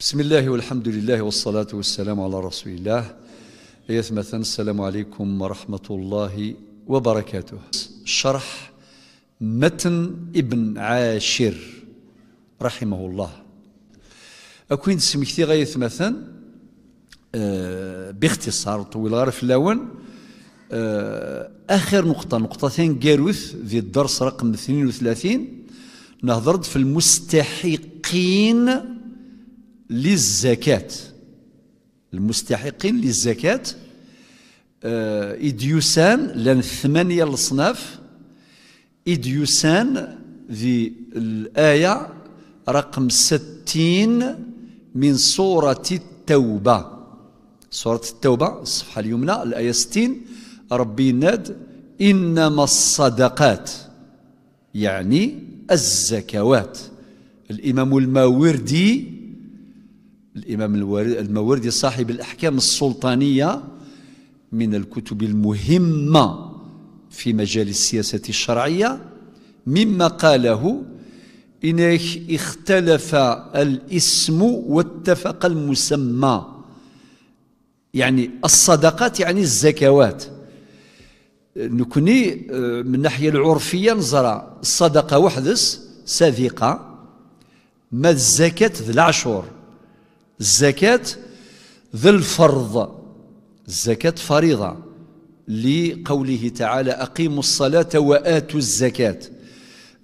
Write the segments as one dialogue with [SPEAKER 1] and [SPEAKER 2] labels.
[SPEAKER 1] بسم الله والحمد لله والصلاة والسلام على رسول الله مثلا السلام عليكم ورحمة الله وبركاته شرح متن ابن عاشر رحمه الله أكوين سمكتي غاية مثلا آه باختصار طويل غير في اللون آه آخر نقطة نقطتين قاروث في الدرس رقم 32 نهضرت في المستحقين للزكاة. المستحقين للزكاة آه إديوسان لأن ثمانية الأصناف إديوسان في الآية رقم ستين من سورة التوبة. سورة التوبة الصفحة اليمنى الآية ستين. ربي ناد إنما الصدقات يعني الزكوات. الإمام الماوردي الإمام الماوردي صاحب الأحكام السلطانية من الكتب المهمة في مجال السياسة الشرعية مما قاله إنه اختلف الاسم واتفق المسمى. يعني الصدقات يعني الزكوات. نكوني آه، من الناحية العرفية نزرع الصدقة وحدس ساذقة ما الزكاة ذي العشور. الزكاة ذي الفرض. الزكاة فريضة لقوله تعالى أقيموا الصلاة وآتوا الزكاة.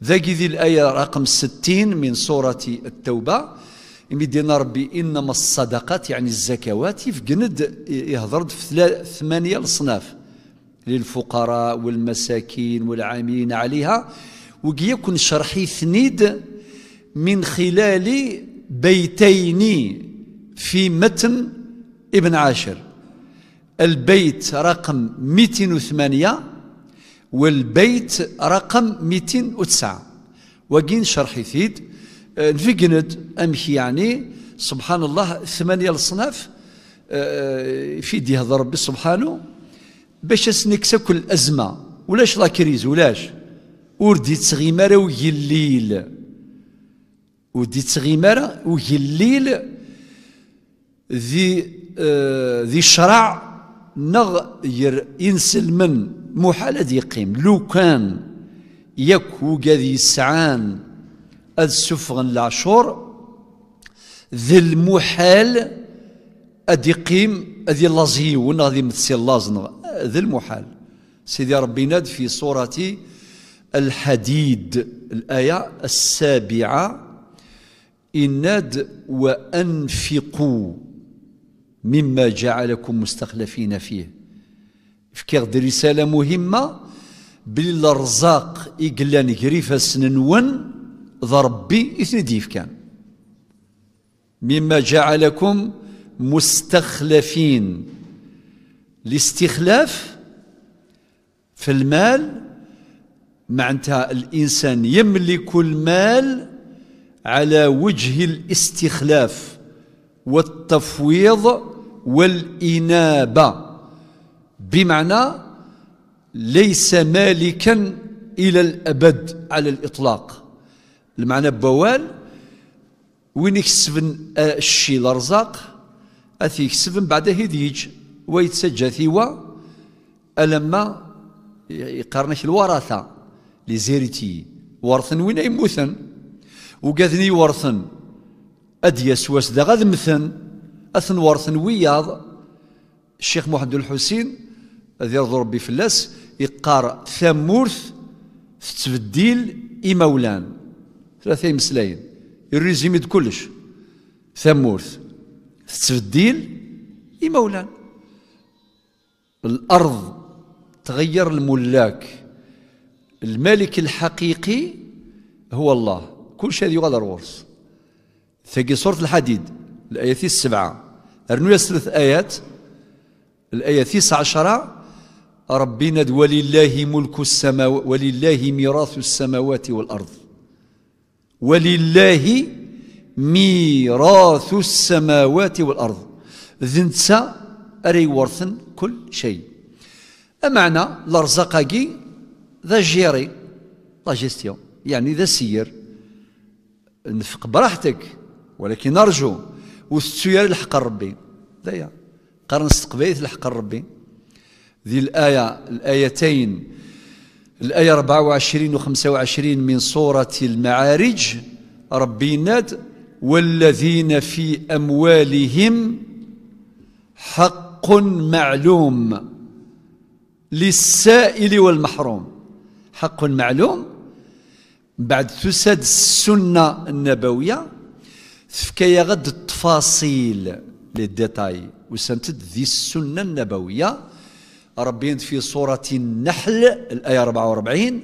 [SPEAKER 1] ذاك ذي الآية رقم ستين من سورة التوبة. يمدينا ربي إنما الصدقات يعني الزكوات يفقند يهضر في ثمانية الأصناف. للفقراء والمساكين والعاملين عليها. ويكون شرحي ثنيد من خلال بيتين. في متن ابن عاشر. البيت رقم 208 والبيت رقم 209 وقين شرحي ثيد آه، نفقند أمشي يعني. سبحان الله ثمانية الصناف آه، في دي هذا ربي سبحانه. باش سنكسا كل أزمة. ولاش لا كريز؟ ولاش؟ وردي تغيمارة ويليل ودي تغيمارة ويليل ذي آه ذي شرع نغ ينسل من محال يقيم لو كان يكو قاذي يسعان أذ سفغن العشور ذي المحال أدي يقيم أدي اللازيون غادي مثل اللازن ذي المحال. سيدي ربي ناد في سورة الحديد الآية السابعة إناد وأنفقوا. مما جعلكم مستخلفين فيه. فكيغ دي رسالة مهمة بالرزاق إقلان قريفة سننون ضربي إثنديف كان مما جعلكم مستخلفين. الاستخلاف في المال معناتها الإنسان يملك المال على وجه الاستخلاف والتفويض والإنابة. بمعنى ليس مالكا إلى الأبد على الإطلاق. المعنى بوال وين يكسبن الشي الأرزاق أثي يكسبن بعد هديج ويتسجى ثيوا ألما يقارنك الورثة لزيرتي. ورثن وين يموثن؟ وقاذني ورثن أديس واسدا غاد مثن. أثن ورثن وياض الشيخ محمد الحسين هذا يرضي ربي فلاس يقار ثمورث تتبديل إمولان. ثلاثة مسلاين. الريزيمي كلش. ثمورث تتبديل إمولان. الأرض تغير الملاك. الملك الحقيقي هو الله. كل شيء يغادر الورث ثقي سورة الحديد الآية السبعة. أرنو ثلاث آيات الآية تسعة عشرة ربنا ولله ملك السماوات ولله ميراث السماوات والأرض. ولله ميراث السماوات والأرض. ذنسا أري ورثن كل شيء. أمعنى لرزقاقي ذا جيري لا جيستيون. يعني ذا سير. نفق براحتك ولكن نرجو. وستوير الحق ربي دايا. قرن استقبيت الحق ربي ذي الآية الآيتين. الآية 24 و 25 من سورة المعارج. ربي ناد والذين في أموالهم حق معلوم. للسائل والمحروم. حق معلوم. بعد تسد السنة النبوية. تفكي غد التفاصيل للديتاي. وسنتد ذي السنة النبوية. ربي في سورة النحل الآية 44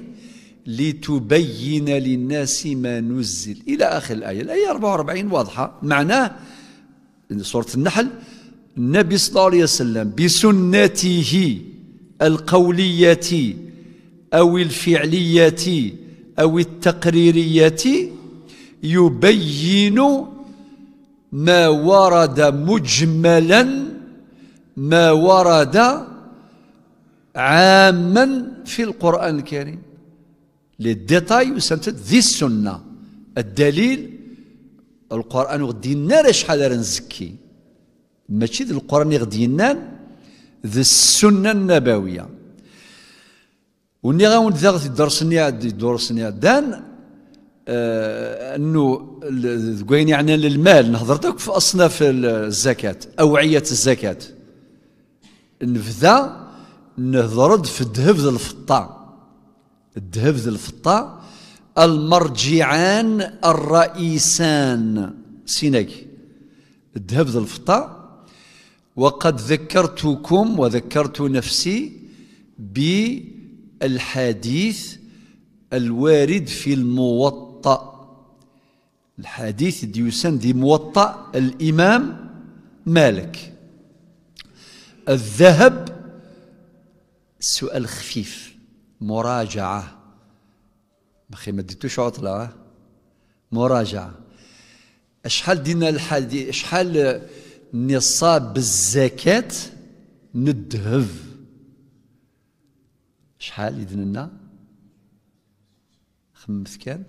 [SPEAKER 1] لتبين للناس ما نزل. إلى آخر الآية. الآية 44 واضحة. معناه سورة النحل النبي صلى الله عليه وسلم بسنته القولية أو الفعلية أو التقريرية يبين ما ورد مجملا ما ورد عاما في القرآن الكريم. للديتاي يسمى ذي السنة. الدليل القرآن غدينا شحال نزكي ماشي القرآن غدينا ذي السنة النبوية. وني غاون ذا درسني عاد درسني عدان آه أنه كوين يعني للمال. نهضرتك في أصناف الزكاة أوعية الزكاة. نفذا نهضرد في الذهب ذا الذهب ذا المرجعان الرئيسان. سينك الذهب ذا وقد ذكرتكم وذكرت نفسي بالحديث الوارد في الموطأ. الحديث ديوسان دي موطأ الإمام مالك. الذهب سؤال خفيف مراجعة. بخي ما ديتوش عطلة مراجعة. أشحال دينا الحال أشحال نصاب الزكاة ندهب؟ شحال إذن خمس كان؟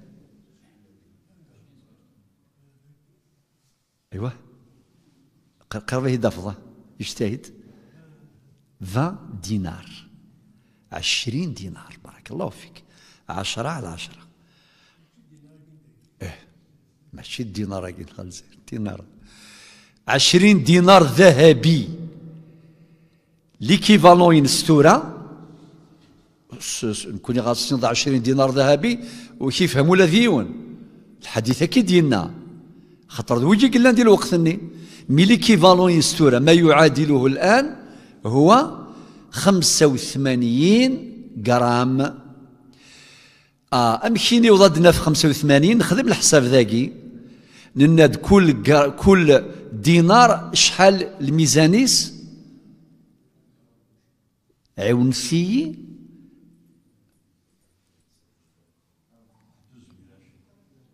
[SPEAKER 1] قربه دفضة يجتهد. 20 دينار. عشرين دينار بارك الله فيك. عشرة على عشرة. إيه ماشي الدينار دينار. عشرين دينار ذهبي. ليكيفالون ينستورا نكون غاصين 20 دينار ذهبي وكيفهموا لا ديون الحديث أكيد ديالنا خاطر ويجي قلنا ندير وقتني مي ليكيفالون يستورا ما يعادله الآن هو 85 غرام. آه أمشيني وضدنا في 85 نخدم الحساب ذاكي. نناد كل كل دينار شحال الميزانيس؟ عونسي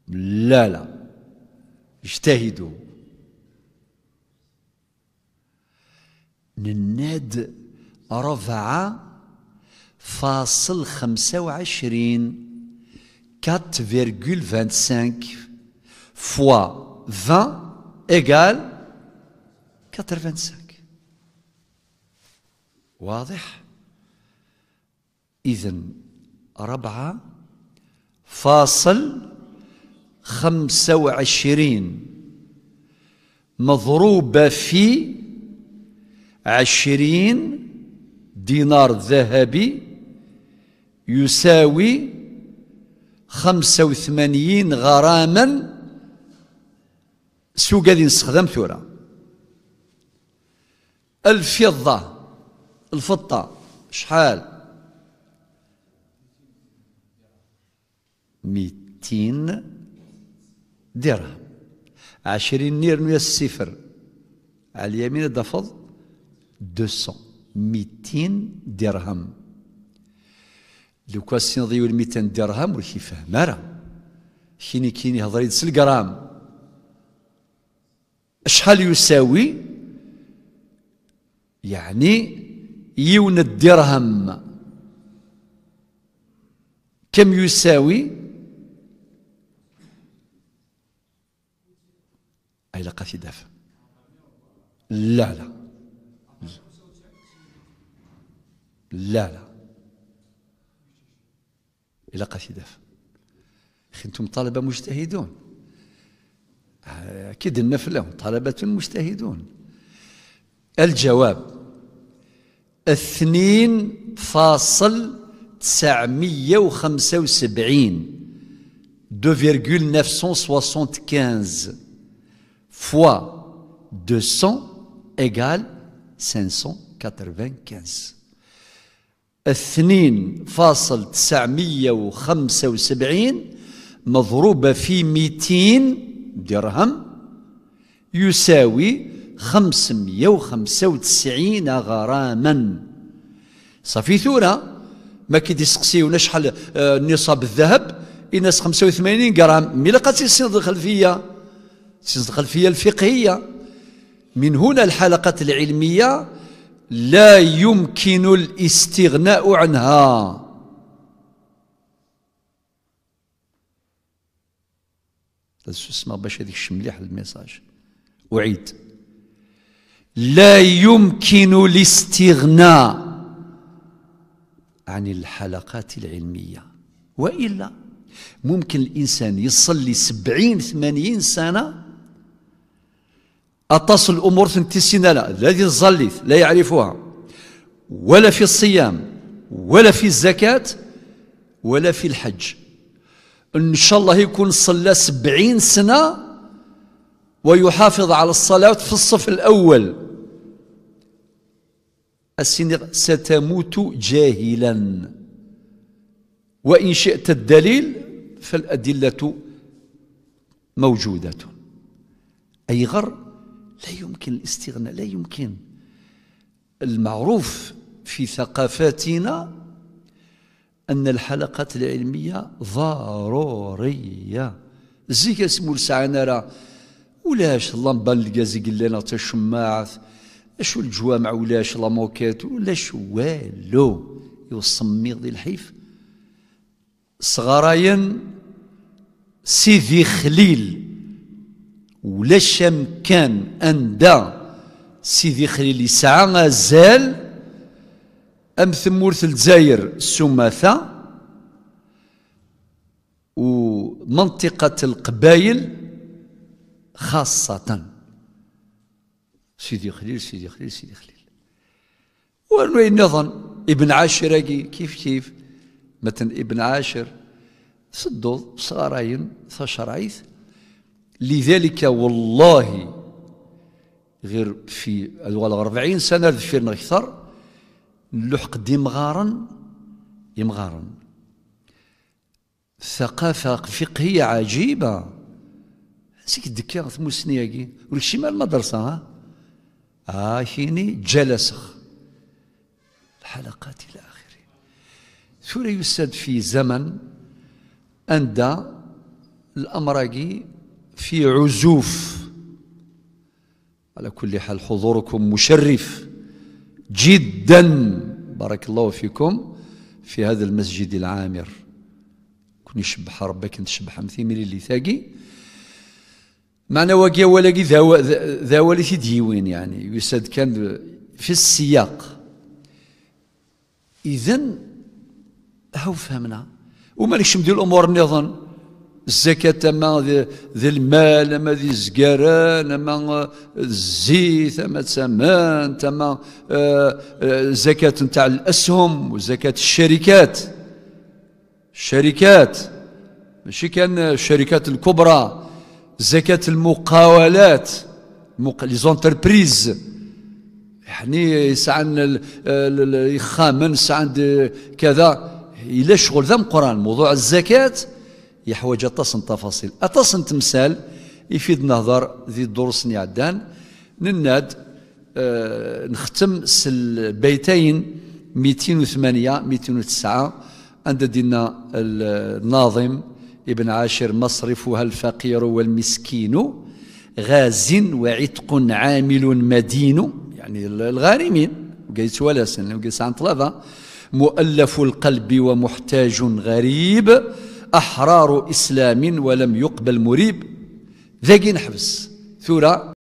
[SPEAKER 1] لا لا. اجتهدوا. نناد رفع فاصل خمسة وعشرين quatre virgule vingt-cinq fois vingt égale quatre-vingt-cinq واضح إذن ربعة فاصل خمسة وعشرين. مضروبة في عشرين دينار ذهبي يساوي خمسة وثمانين غراما. سو قاعدين نستخدم ثورة. الفضة الفضة شحال؟ ميتين درهم. عشرين نير من الصفر على اليمين دفض 200 200 درهم. لو كان سينضيو 200 درهم ولا كيفهم راه كيني كيني هضر يدس الجرام شحال يساوي؟ يعني يون الدرهم. كم يساوي؟ أي لقى في دافع. لا لا. لا لا. إلى قاسي داف أخي أنتم طلبة مجتهدون. أكيد النفله طلبة مجتهدون. الجواب اثنين فاصل تسعمية وخمسة وسبعين 2,975 fois 200 égale كانز اثنين فاصل تسعمية وخمسة وسبعين مضروبة في ميتين درهم يساوي خمسمية وخمسة وتسعين غراما. صافي ثورة ما كي تسقسيونا شحال آه، نصاب الذهب؟ الناس 85 غرام. مي لقات السند الخلفية السند الخلفية الفقهية من هنا الحلقات العلمية لا يمكن الاستغناء عنها. اسمع باش هذيك مليح الميساج. أعيد. لا يمكن الاستغناء عن الحلقات العلمية. وإلا ممكن الإنسان يصلي سبعين ثمانين سنة أتصل الأمور في لا الذي ظلت لا يعرفها ولا في الصيام ولا في الزكاة ولا في الحج. إن شاء الله يكون صلى سبعين سنة ويحافظ على الصلاة في الصف الأول. السنغ ستموت جاهلا. وإن شئت الدليل فالأدلة موجودة. أي غر؟ لا يمكن الاستغناء لا يمكن. المعروف في ثقافاتنا أن الحلقات العلمية ضرورية. زيك اسمو لسعنا راه ولاش اللمبة الكازي لنا تشماعث؟ إش الجوامع ولاش لاموكيت ولاش والو؟ يوصميغ ذي الحيف. صغراين سيدي خليل. ولاش كان أندا سيدي خليل يسعى غزال أم ثمورث الجزائر سماثة ومنطقة القبايل خاصة. سيدي خليل سيدي خليل سيدي خليل. وين نظن ابن عاشر كيف كيف؟ مثلا ابن عاشر صدو صغارين ثشرعيث لذلك والله غير في 40 سنة ذفيرنا أكثر نلحق دمغارا يمغارا ثقافة فقهية عجيبة. سيك الدكا ثموسنياكي ولكشي مال المدرسة ها؟ آه هيني جلسخ. الحلقات إلى آخره. ثورة يسد في زمن؟ أندى الأمراقي في عزوف. على كل حال حضوركم مشرف جدا. بارك الله فيكم في هذا المسجد العامر. كون يشبح ربك انت شبح مثيمير اللي ثاقي. معنى واقيا ولاقي ذا ولي ديوين يعني. يسد كان في السياق. اذا هاو فهمنا؟ وما نكشم ديال الأمور النظام؟ الزكاة ما ذي المال أما ذي الزقران أما الزيت أما الثمن أما الزكاة آه، نتاع الأسهم وزكاة الشركات. الشركات. ماشي كان الشركات الكبرى. زكاة المقاولات لي زونتربريز يعني يسعن يخامن يسعن كذا. إلا شغل ذا قران موضوع الزكاة. يحوج أطاس تفاصيل. أطاس تمثال يفيد نهضر ذي الدروس عدان نناد آه نختم البيتين 208 209 عند دينا الناظم ابن عاشر مصرفها الفقير والمسكين. غاز وعتق عامل مدين. يعني الغارمين وقيت ولا سن وقيت عن طلبة. مؤلف القلب ومحتاج غريب. أحرار إسلام ولم يقبل مريب. ذاقي نحبس ثورة